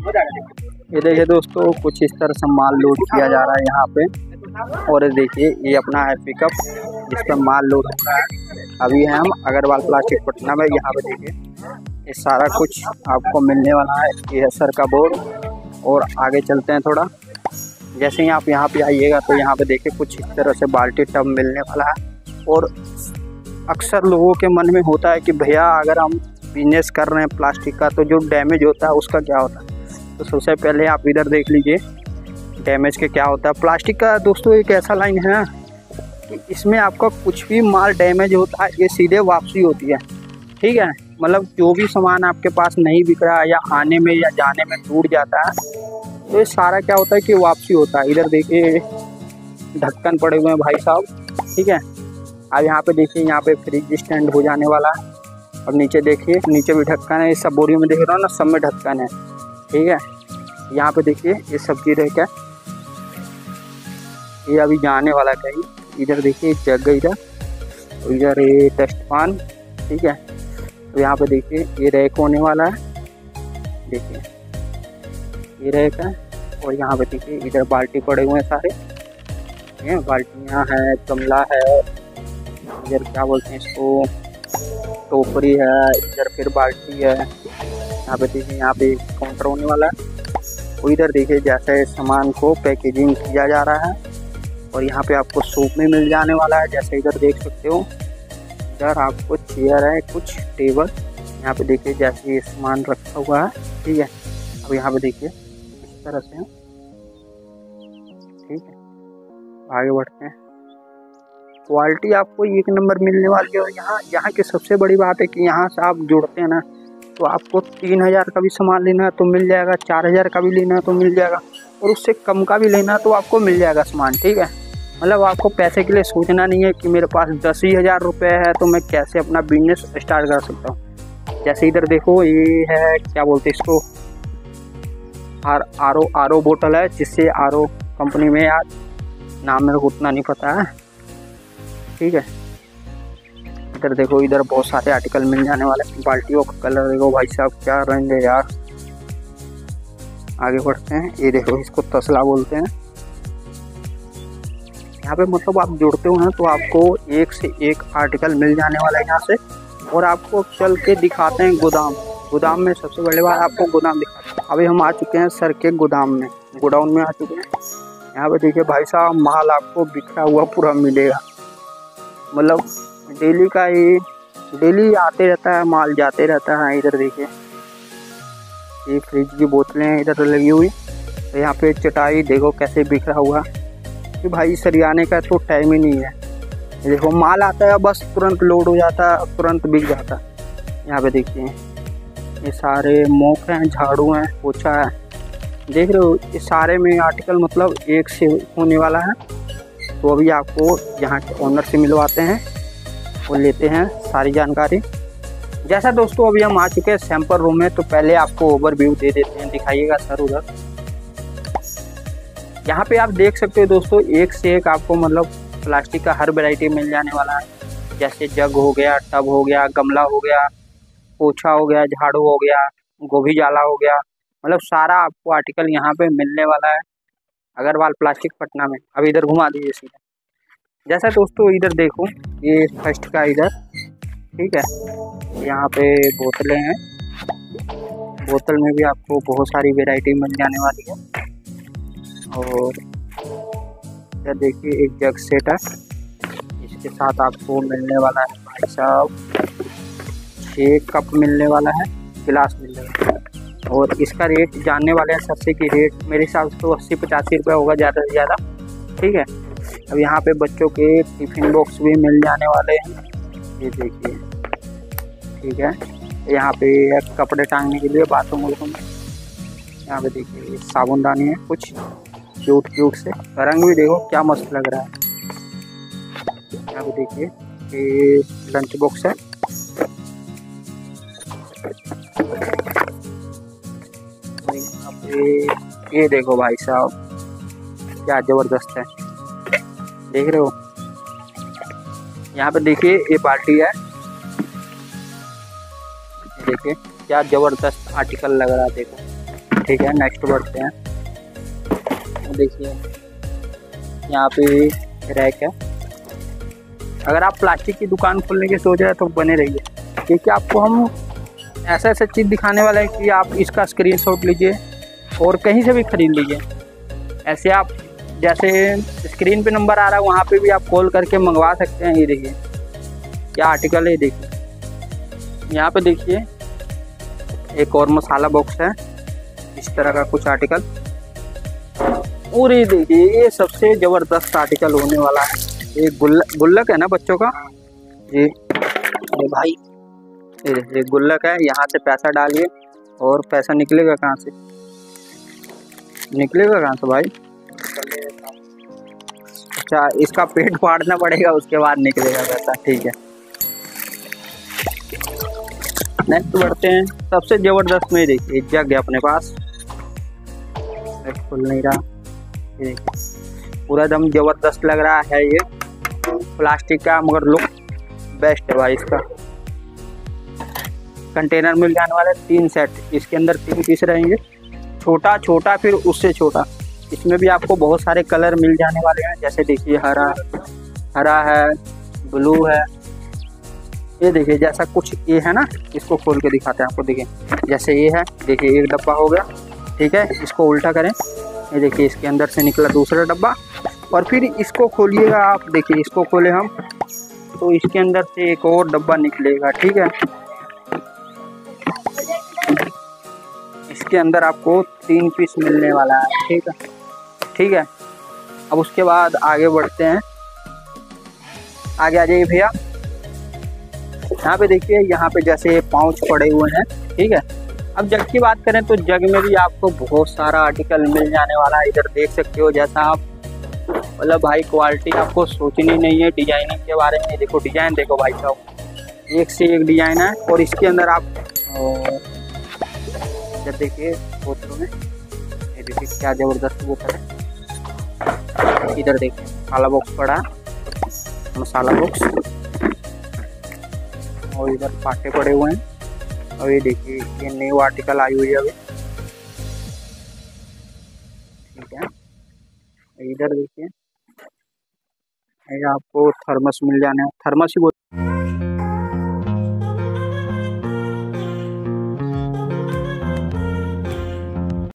ये देखिए दोस्तों, कुछ इस तरह से माल लोड किया जा रहा है यहाँ पे। और देखिए, ये अपना है पिकअप जिस पर माल लोड हो रहा है। अभी है हम अग्रवाल प्लास्टिक पटना में यहाँ पे देखिए ये सारा कुछ आपको मिलने वाला है। ये है सर का बोर्ड। और आगे चलते हैं थोड़ा। जैसे ही आप यहाँ पे आइएगा तो यहाँ पे देखिए, कुछ इस तरह से बाल्टी टब मिलने वाला है। और अक्सर लोगों के मन में होता है कि, भैया, अगर हम बिज़नेस कर रहे हैं प्लास्टिक का तो जो डैमेज होता है, उसका क्या होता है? तो सबसे पहले आप इधर देख लीजिए डैमेज के क्या होता है। प्लास्टिक का दोस्तों एक ऐसा लाइन है कि इसमें आपका कुछ भी माल डैमेज होता है, ये सीधे वापसी होती है। ठीक है? मतलब जो भी सामान आपके पास नहीं बिक रहा है या आने में या जाने में टूट जाता है तो ये सारा क्या होता है कि वापसी होता है। इधर देखिए, ढक्कन पड़े हुए हैं भाई साहब। ठीक है? अब यहाँ पे देखिए, यहाँ पे फ्रिज स्टैंड हो जाने वाला है। अब नीचे देखिए, नीचे भी ढक्कन है। इस सब बोरी में देख रहा हूँ ना, सब में ढक्कन है। ठीक है? यहाँ पे देखिए, ये सब्ज़ी रह क्या ये अभी जाने वाला कहीं। इधर देखिए जग गई इधर। इधर ये टेस्ट पान ठीक है? तो यहाँ पे देखिए, ये रैक होने वाला है। देखिए, ये रहेगा और यहाँ पे देखिए, इधर बाल्टी पड़े हुए हैं सारे। ये बाल्टियाँ हैं, गमला है। इधर क्या बोलते हैं इसको? टोकरी है, इधर फिर बाल्टी है। यहाँ पे देखिए, यहाँ पे काउंटर होने वाला है। इधर देखिए, जैसे सामान को पैकेजिंग किया जा रहा है। और यहाँ पे आपको सूप में मिल जाने वाला है, जैसे इधर देख सकते हो। इधर आपको चेयर है, कुछ टेबल यहाँ पे देखिए, जैसे ये सामान रखा हुआ है, ठीक है। अब यहाँ पे देखिए, इस तरह से। ठीक है, आगे बढ़ते हैं। क्वालिटी आपको एक नंबर मिलने वाली है। और यहाँ यहाँ की सबसे बड़ी बात है कि यहाँ से आप जुड़ते हैं ना तो आपको तीन हज़ार का भी सामान लेना है तो मिल जाएगा, चार हज़ार का भी लेना है तो मिल जाएगा और उससे कम का भी लेना है तो आपको मिल जाएगा सामान, ठीक है? मतलब आपको पैसे के लिए सोचना नहीं है कि मेरे पास दस ही हज़ार रुपये है तो मैं कैसे अपना बिज़नेस स्टार्ट कर सकता हूँ? जैसे इधर देखो, ये है, क्या बोलते इसको? R R O R O bottle है, जिससे आर ओ कंपनी में यार नाम मेरे को उतना नहीं पता है। ठीक है? इधर देखो, इधर बहुत सारे आर्टिकल मिल जाने वाले बाल्टियों का कलर देखो भाई साहब, क्या रंग है यार। आगे बढ़ते हैं। ये देखो, इसको तसला बोलते हैं। यहाँ पे मतलब आप जुड़ते हो ना तो आपको एक से एक आर्टिकल मिल जाने वाला है यहाँ से। और आपको चल के दिखाते हैं गोदाम। गोदाम में सबसे बड़ी बात आपको गोदाम दिखा अभी हम आ चुके हैं सर के गोदाम में। गोडाउन में आ चुके हैं। यहाँ पे देखिए भाई साहब, माल आपको बिखरा हुआ पूरा मिलेगा। मतलब डेली का ही, डेली आते रहता है, माल जाते रहता है, इधर देखिए। ये फ्रिज की बोतलें इधर लगी हुई। तो यहाँ पे चटाई, देखो कैसे बिखरा हुआ। कि भाई सरियाने का तो टाइम ही नहीं है। देखो, माल आता है, बस तुरंत लोड हो जाता है तुरंत बिक जाता। है यहाँ पे देखिए। ये सारे मोक हैं, झाड़ू हैं, पोछा है। देख रहे हो, ये सारे में आर्टिकल मतलब एक से होने वाला है। तो अभी आपको यहाँ के ओनर से मिलवाते हैं। वो लेते हैं सारी जानकारी। जैसा दोस्तों अभी हम आ चुके हैं सैंपल रूम में तो पहले आपको ओवरव्यू दे देते हैं, दिखाइएगा सर उधर। यहाँ पे आप देख सकते हो दोस्तों, एक से एक आपको मतलब प्लास्टिक का हर वैरायटी मिल जाने वाला है। जैसे जग हो गया, टब हो गया, गमला हो गया, पोछा हो गया, झाड़ू हो गया, गोभी जाला हो गया मतलब सारा आपको आर्टिकल यहाँ पे मिलने वाला है। अग्रवाल प्लास्टिक पटना में। अब इधर घुमा दीजिए सीधा। जैसा दोस्तों इधर देखो, ये फ़र्स्ट का इधर, ठीक है? यहाँ पे बोतलें हैं। बोतल में भी आपको बहुत सारी वेराइटी मिल जाने वाली है। और इधर देखिए, एक जग सेट है इसके साथ आपको मिलने वाला है भाई साहब छः कप मिलने वाला है, गिलास मिलने वाला है। और इसका रेट जानने वाले हैं सबसे की रेट मेरे हिसाब से तो अस्सी पचासी रुपये होगा ज़्यादा से ज़्यादा, ठीक है? अब यहाँ पे बच्चों के टिफ़िन बॉक्स भी मिल जाने वाले हैं। ये देखिए। ठीक है। यहाँ पे कपड़े टांगने के लिए बाथरूम वाथरूम। यहाँ पे देखिए साबुनदानी है कुछ। क्यूट क्यूट से। रंग भी देखो, क्या मस्त लग रहा है। यहाँ पे देखिए, ये लंच बॉक्स है। ये देखो भाई साहब, क्या ज़बरदस्त है। देख रहे हो? यहाँ पे देखिए, ये पार्टी है। देखिए, क्या ज़बरदस्त आर्टिकल लग रहा है, देखो। ठीक है नेक्स्ट बढ़ते हैं। देखिए, यहाँ पे रैक है। अगर आप प्लास्टिक की दुकान खोलने की सोच रहे हैं तो बने रहिए। क्योंकि आपको हम ऐसा ऐसा चीज़ दिखाने वाला है कि आप इसका स्क्रीनशॉट लीजिए और कहीं से भी ख़रीद लीजिए। ऐसे आप जैसे स्क्रीन पे नंबर आ रहा है, वहाँ पे भी आप कॉल करके मंगवा सकते हैं, ये देखिए। क्या आर्टिकल है ये देखिए। यहाँ पे देखिए, एक और मसाला बॉक्स है, इस तरह का कुछ आर्टिकल और ये देखिए, ये सबसे ज़बरदस्त आर्टिकल होने वाला है। ये गुल्लक गुल्लक है ना बच्चों का? ये ये भाई ये गुल्लक है, यहाँ से पैसा डालिए, और पैसा निकलेगा कहाँ से? निकलेगा कहाँ से भाई? अच्छा इसका पेट फाड़ना पड़ेगा, उसके बाद निकलेगा पैसा ठीक है। नेक्स्ट बढ़ते हैं। सबसे ज़बरदस्त में देखिए जग है अपने पास। खुल नहीं रहा। पूरा एकदम ज़बरदस्त लग रहा है ये। प्लास्टिक का, मगर लुक बेस्ट है भाई इसका। कंटेनर मिल जाने वाले तीन सेट इसके अंदर तीन पीस रहेंगे। छोटा छोटा, फिर उससे छोटा। इसमें भी आपको बहुत सारे कलर मिल जाने वाले हैं, जैसे देखिए हरा हरा है, ब्लू है। ये देखिए, जैसा कुछ ये है ना, इसको खोल के दिखाते हैं आपको, देखिए। जैसे ये है, देखिए, एक डब्बा हो गया, ठीक है, इसको उल्टा करें। ये देखिए, इसके अंदर से निकला दूसरा डब्बा। और फिर इसको खोलिएगा आप, देखिए, इसको खोले हम तो इसके अंदर से एक और डब्बा निकलेगा, ठीक है। इसके अंदर आपको तीन पीस मिलने वाला है, ठीक है। ठीक है? अब उसके बाद आगे बढ़ते हैं। आगे आ जाइए भैया। यहाँ पे देखिए, यहाँ पे जैसे पाउच पड़े हुए हैं, ठीक है? अब जग की बात करें तो जग में भी आपको बहुत सारा आर्टिकल मिल जाने वाला है। इधर देख सकते हो, जैसा आप मतलब भाई क्वालिटी आपको सोचनी नहीं है डिज़ाइनिंग के बारे में। देखो डिज़ाइन देखो भाई साहब। एक से एक डिज़ाइन है और इसके अंदर आप देखिए बोतलों में, ये देखिए क्या ज़बरदस्त बोतल है। इधर देखिए मसाला बॉक्स पड़ा। मसाला बॉक्स और इधर पाटे पड़े हुए हैं। और ये देखिए, ये न्यू आर्टिकल आई हुई है अभी। ठीक है। इधर देखिए आपको थर्मस मिल जाने थर्मस ही बोल